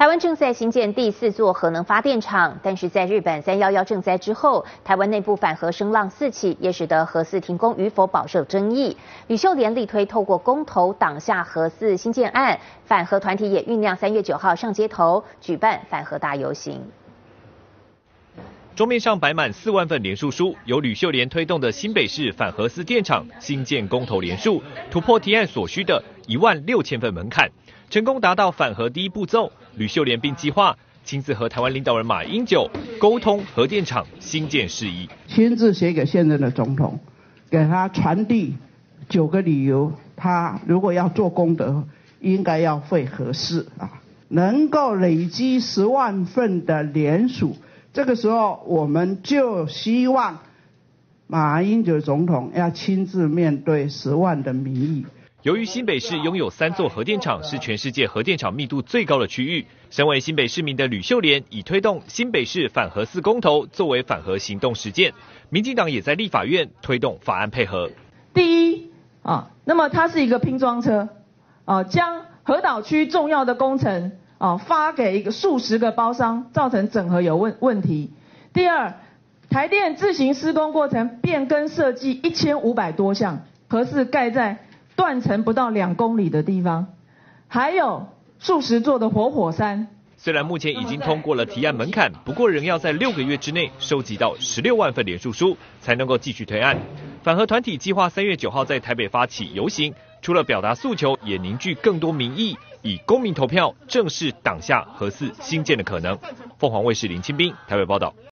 台湾正在新建第四座核能发电厂，但是在日本三幺幺震灾之后，台湾内部反核声浪四起，也使得核四停工与否饱受争议。吕秀莲力推透过公投挡下核四新建案，反核团体也酝酿三月九号上街头举办反核大游行。桌面上摆满四万份连署书，由吕秀莲推动的新北市反核四电厂新建公投连署，突破提案所需的一万六千份门槛。成功达到反核第一步骤，吕秀莲并计划亲自和台湾领导人马英九沟通核电厂新建事宜，亲自写给现任的总统，给他传递九个理由，他如果要做功德，应该要会合适啊，能够累积十万份的联署，这个时候我们就希望马英九总统要亲自面对十万的民意。由于新北市拥有三座核电厂，是全世界核电厂密度最高的区域。身为新北市民的吕秀莲，以推动新北市反核四公投作为反核行动实践。民进党也在立法院推动法案配合。第一啊，那么它是一个拼装车啊，将核岛区重要的工程啊发给一个数十个包商，造成整合有问问题。第二，台电自行施工过程变更设计一千五百多项，核四盖在。断层不到两公里的地方，还有数十座的活火山。虽然目前已经通过了提案门槛，不过仍要在六个月之内收集到十六万份联署书，才能够继续推案。反核团体计划三月九号在台北发起游行，除了表达诉求，也凝聚更多民意，以公民投票正式挡下核四新建的可能。凤凰卫视林清斌台北报道。